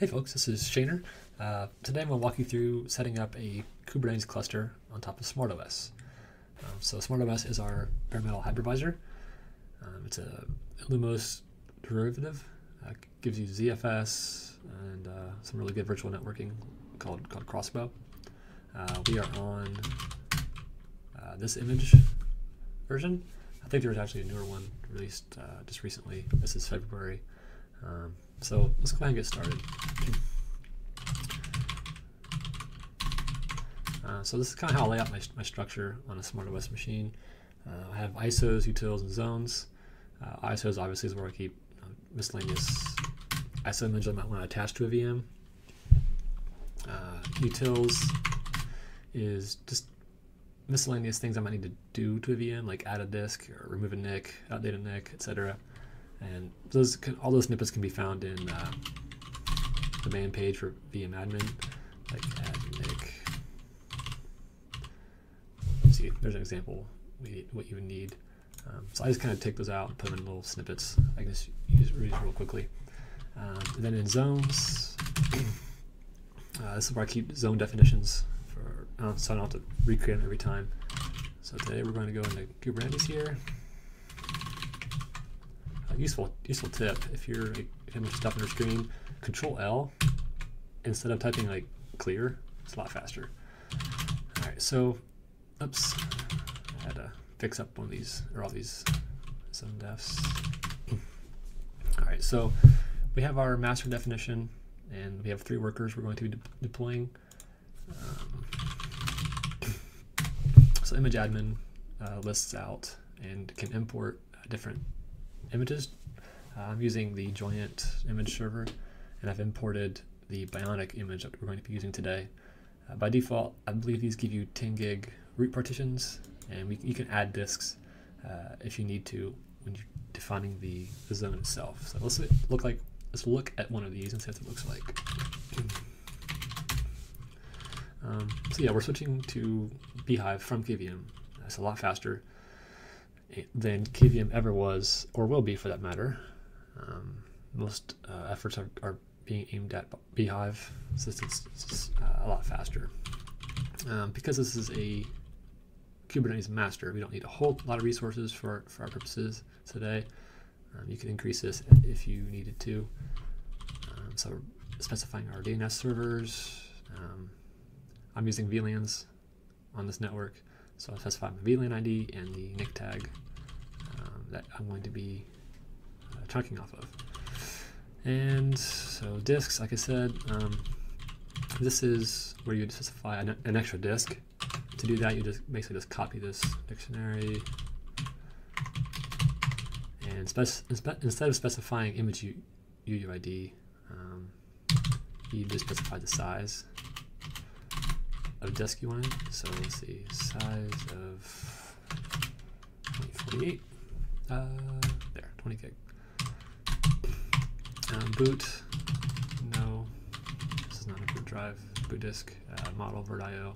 Hey folks, this is Shaner. Uh, today I'm going to walk you through setting up a Kubernetes cluster on top of SmartOS. Um, so SmartOS is our bare metal hypervisor. Um, it's a Illumos derivative. Uh, gives you ZFS and uh, some really good virtual networking called, called Crossbow. Uh, we are on uh, this image version. I think there was actually a newer one released uh, just recently. This is February. Um, so let's go ahead and get started. Uh, so this is kind of how I lay out my, my structure on a SmartOS machine. Uh, I have ISOs, utils, and zones. Uh, ISOs obviously is where I keep miscellaneous ISO images I might want to attach to a VM. Uh, utils is just miscellaneous things I might need to do to a VM, like add a disk or remove a NIC, update a NIC, etc. And those all those snippets can be found in uh, the man page for VM admin, like. Let's see, there's an example we, what you would need. Um, so I just kind of take those out and put them in little snippets. I can just use, use real quickly. Um, then in zones, uh, this is where I keep zone definitions for uh, so I don't have to recreate them every time. So today we're going to go into Kubernetes here useful useful tip if you're like, having stuff on your screen, Control L instead of typing like clear. It's a lot faster. All right, so oops, I had to fix up one of these or all these some defs. all right, so we have our master definition, and we have three workers we're going to be de deploying. Um, so image admin uh, lists out and can import different images. Uh, I'm using the Joyent image server, and I've imported the Bionic image that we're going to be using today. Uh, by default, I believe these give you 10 gig root partitions, and we, you can add disks uh, if you need to when you're defining the, the zone itself. So let's look like let's look at one of these and see what it looks like. Um, so yeah, we're switching to bhyve from KVM. That's a lot faster than KVM ever was, or will be for that matter. Um, most uh, efforts are, are, being aimed at bhyve, since it's, it's uh, a lot faster. Um, because this is a Kubernetes master, we don't need a whole lot of resources for, for our purposes today. Um, you can increase this if you needed to. Um, so specifying our DNS servers. Um, I'm using VLANs on this network. So I'll specify my VLAN ID and the NIC tag um, that I'm going to be uh, chunking off of. And so disks, like I said, um, this is where you specify an, an, extra disk. To do that, you just basically just copy this dictionary, and instead of specifying image UUID, um, you just specify the size of disk you want. So let's see, size of 2048. Uh, there, 20 gig. Um, boot, no, this is not a boot drive. Boot disk, uh, model VirtIO,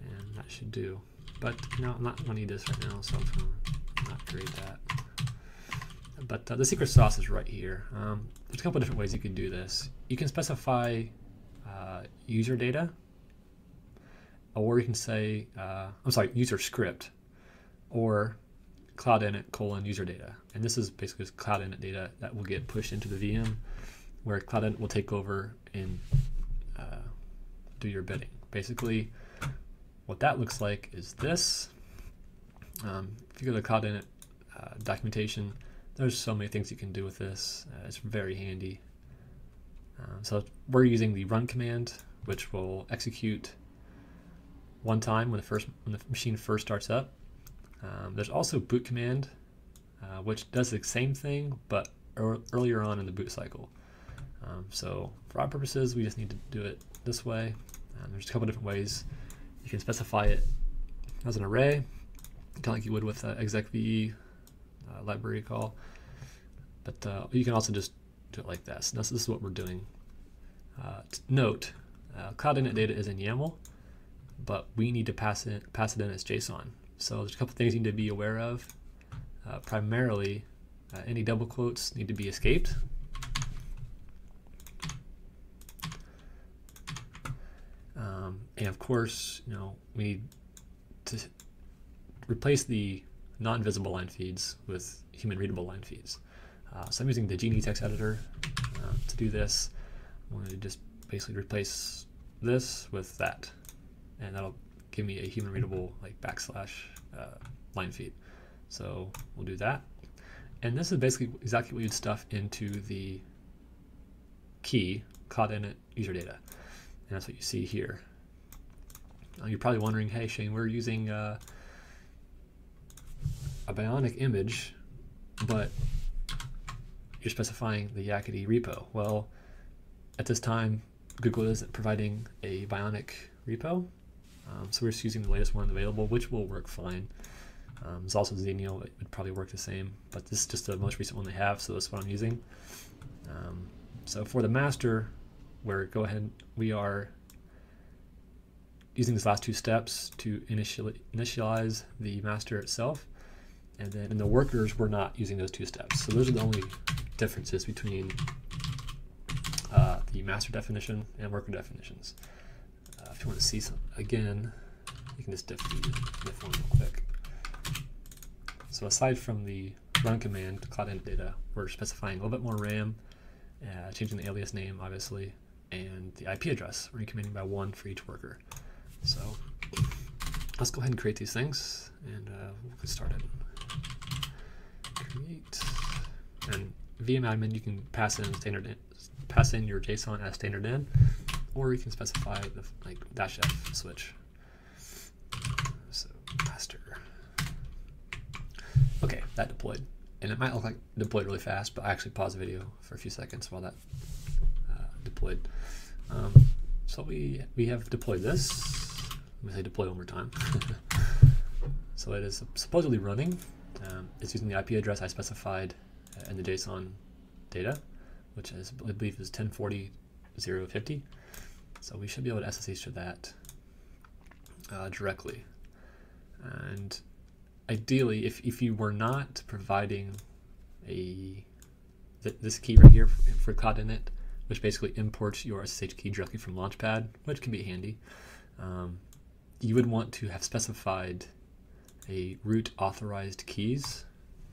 and that should do. But know, I'm not going to need this right now, so I'm going to not create that. But uh, the secret sauce is right here. Um, there's a couple different ways you can do this. You can specify uh, user data or you can say, uh, I'm sorry, user script, or cloud init colon user data. And this is basically just cloud init data that will get pushed into the VM, where cloud init will take over and uh, do your bidding. Basically, what that looks like is this. Um, if you go to the cloud init uh, documentation, there's so many things you can do with this. Uh, it's very handy. Um, so we're using the run command, which will execute one time when the first when the machine first starts up. Um, there's also boot command, uh, which does the same thing, but er earlier on in the boot cycle. Um, so for our purposes, we just need to do it this way. Um, there's a couple different ways. You can specify it as an array, kind of like you would with execve uh, library call. But uh, you can also just do it like this. this is what we're doing. Uh, note, uh, cloud init data is in YAML, but we need to pass it pass it in as JSON. So there's a couple things you need to be aware of. Uh, primarily, uh, any double quotes need to be escaped. Um, and of course, you know, we need to replace the non-visible line feeds with human readable line feeds. Uh, so I'm using the Geany text editor uh, to do this. I'm going to just basically replace this with that, and that'll give me a human readable like backslash uh, line feed. So we'll do that. And this is basically exactly what you'd stuff into the key cloud init user data. And that's what you see here. Now you're probably wondering, hey Shane, we're using uh, a Bionic image, but you're specifying the Yakety repo. Well, at this time, Google isn't providing a Bionic repo, um, so we're just using the latest one available, which will work fine. Um, there's also Xenial, it would probably work the same, but this is just the most recent one they have, so that's what I'm using. Um, so for the master, where go ahead, we are using these last two steps to initialize the master itself. And then in the workers, we're not using those two steps. So those are the only differences between uh, the master definition and worker definitions. You want to see some again, you can just diff, diff one real quick. So aside from the run command, cloud data, we're specifying a little bit more RAM, uh, changing the alias name, obviously, and the IP address. We're incrementing by one for each worker. So let's go ahead and create these things, and uh, we'll get started. Create, and VM admin, you can pass in standard, in, pass in your JSON as standard in, or you can specify the like dash f switch. So master. Okay, that deployed. And it might look like deployed really fast, but I actually paused the video for a few seconds while that uh, deployed. Um, so we we have deployed this. Let me say deploy one more time. so it is supposedly running. Um, it's using the IP address I specified in the JSON data, which is, I believe is 1040.050. So we should be able to SSH to that uh, directly. And ideally, if, if you were not providing a th this key right here for, for Cloud Init, which basically imports your SSH key directly from Launchpad, which can be handy, um, you would want to have specified a root authorized keys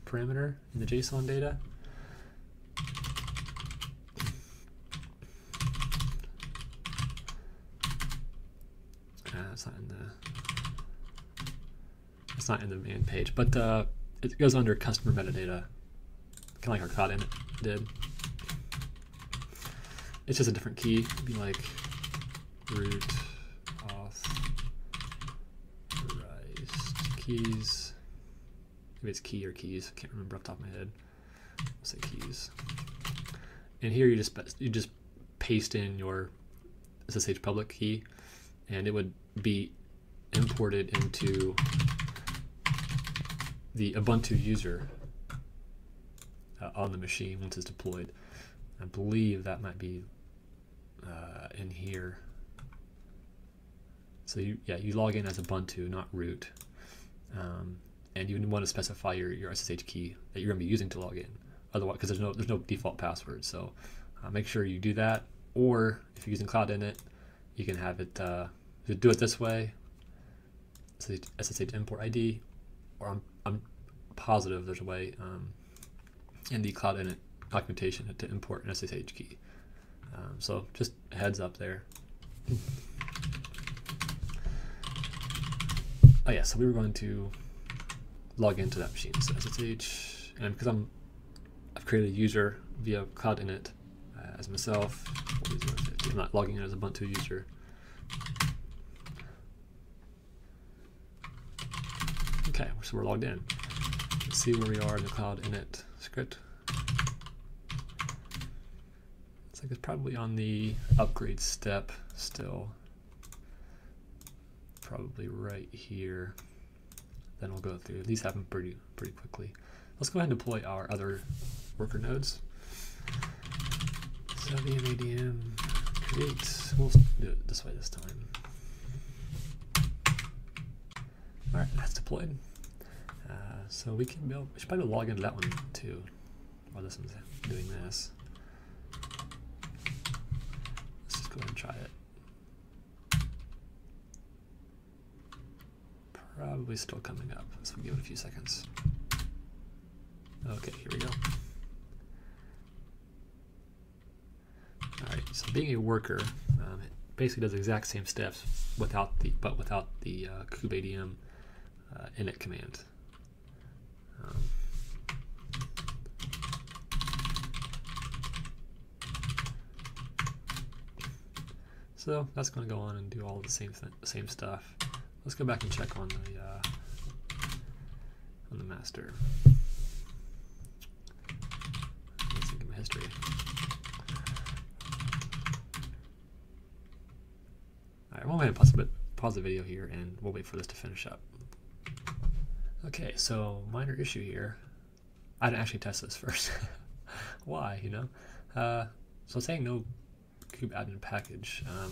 parameter in the JSON data. Uh, it's not in the it's not in the main page, but uh, it goes under customer metadata, kind of like our cloud did. It's just a different key. It'd be like root keys. Maybe it's key or keys. I can't remember off the top of my head. I'll say keys. And here you just you just paste in your SSH public key, and it would be imported into the Ubuntu user uh, on the machine once it's deployed. I believe that might be uh, in here. So you, yeah, you log in as Ubuntu, not root. Um, and you want to specify your, your SSH key that you're going to be using to log in. Otherwise, because there's no there's no default password, so uh, make sure you do that. Or if you're using Cloud Init, you can have it uh, do it this way. SSH import ID, or I'm I'm positive there's a way um, in the Cloud Init documentation to import an SSH key. Um, so just heads up there. Oh yeah, so we were going to log into that machine. So SSH, and because I'm, I've created a user via Cloud Init uh, as myself. I'm not logging in as a Ubuntu user. Okay, so we're logged in. Let's see where we are in the Cloud Init script. Looks like it's probably on the upgrade step still probably right here. Then we'll go through. These happen pretty pretty quickly. Let's go ahead and deploy our other worker nodes. So ADM create. We'll do it this way this time. All right, that's deployed so we can build, we should probably log into that one too while this one's doing this. Let's just go ahead and try it. Probably still coming up, so we give it a few seconds. Okay, here we go. Alright, so being a worker, um, it basically does the exact same steps without the, but without the uh, kubeadm uh, init command. So that's going to go on and do all the same same stuff. Let's go back and check on the uh, on the master. Let's think of history. Alright, we'll wait pause, pause the video here and we'll wait for this to finish up. Okay, so minor issue here. I didn't actually test this first. Why, you know? Uh, so saying no kubeadm package. Um,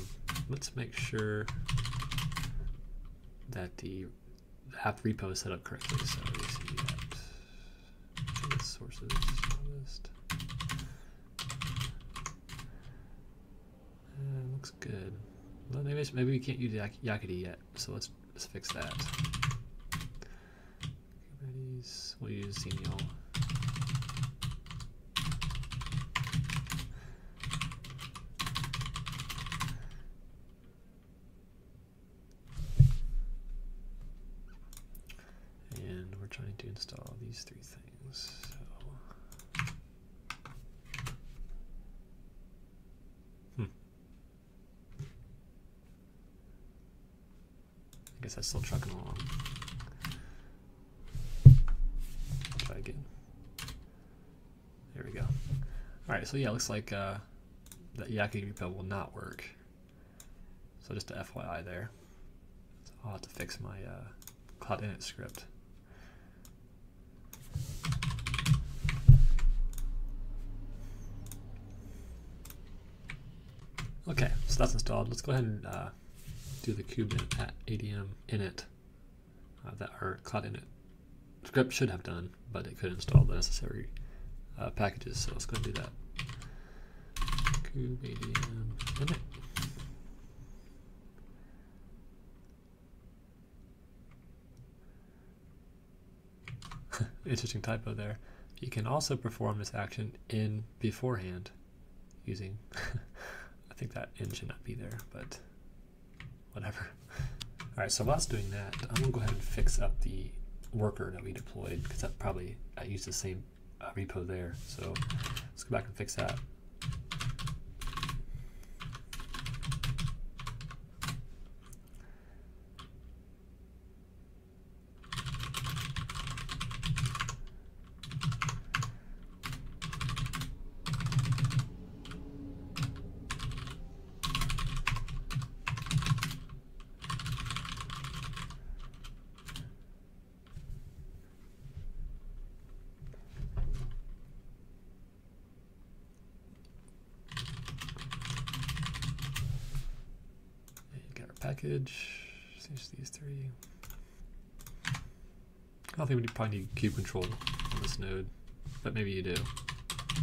let's make sure that the apt repo is set up correctly. So we see that sources list. Uh, looks good. Well, maybe maybe we can't use Yakety yet, so let's let's fix that. Kubernetes, we'll use Xenial. And we're trying to install these three things. So. Hmm. I guess that's still trucking along. Try again. There we go. Alright, so yeah, it looks like uh, that repo will not work. So just a FYI there. So I'll have to fix my uh, cloud init script. Okay, so that's installed. Let's go ahead and uh, do the kube at ADM init uh, that our cloud init script should have done, but it could install the necessary uh, packages. So let's go and do that. Kube ADM. Interesting typo there. You can also perform this action in beforehand using I think that in should not be there, but whatever. All right, so while it's doing that, I'm gonna go ahead and fix up the worker that we deployed because that probably I used the same uh, repo there. So let's go back and fix that. Package. these three. I don't think we probably need cube control on this node, but maybe you do.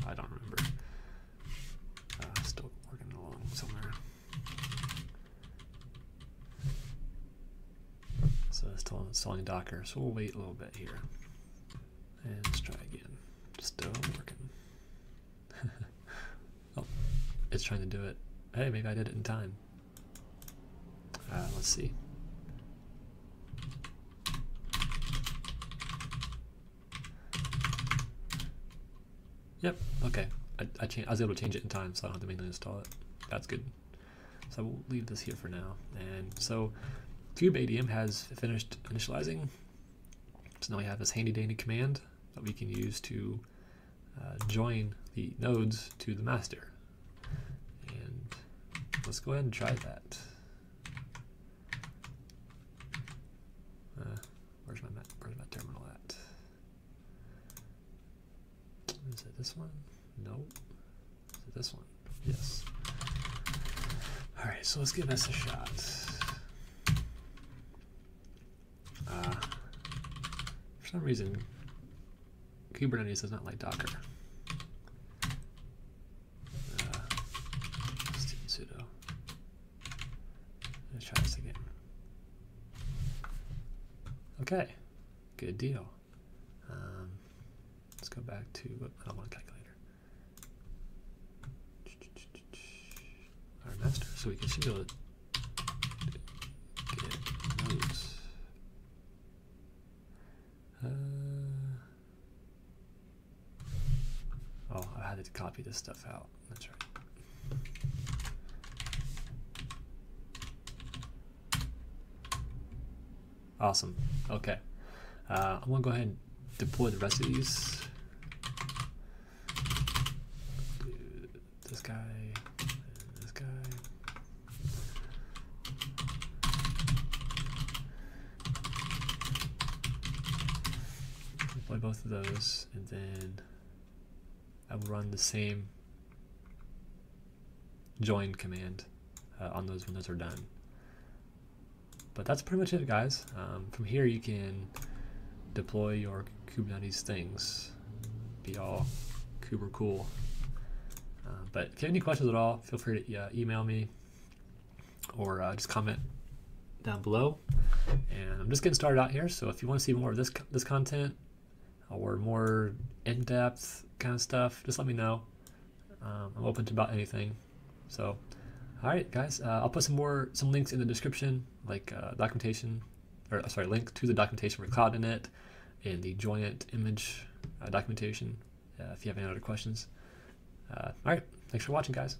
I don't remember. Uh, still working along somewhere. So it's still installing Docker, so we'll wait a little bit here. And let's try again. Still working. oh, it's trying to do it. Hey, maybe I did it in time. Uh, let's see. Yep, okay. I, I, I, was able to change it in time, so I don't have to manually install it. That's good. So we'll leave this here for now. And so kubeadm has finished initializing. So now we have this handy dandy command that we can use to uh, join the nodes to the master. And let's go ahead and try that. This one? Nope. Is it this one? Yes. Alright, so let's give this a shot. Uh, for some reason, Kubernetes does not like Docker. Uh, sudo. Let's try this again. Okay, good deal. Um, let's go back to, I don't want a calculator. Our master, so we can see the get nodes. Uh, oh, I had to copy this stuff out. That's right. Awesome. Okay. Uh, I'm gonna go ahead and deploy the rest of these. This guy, and this guy. Deploy both of those, and then I will run the same join command uh, on those when those are done. But that's pretty much it, guys. Um, from here, you can deploy your Kubernetes things. Be all Kuber cool. Uh, but if you have any questions at all, feel free to uh, email me or uh, just comment down below. And I'm just getting started out here, so if you want to see more of this this content or more in-depth kind of stuff, just let me know. Um, I'm open to about anything. So, all right, guys, uh, I'll put some more some links in the description, like uh, documentation, or uh, sorry, link to the documentation for Cloud Init and the Joyent image uh, documentation. Uh, if you have any other questions. Uh, all right, thanks for watching, guys.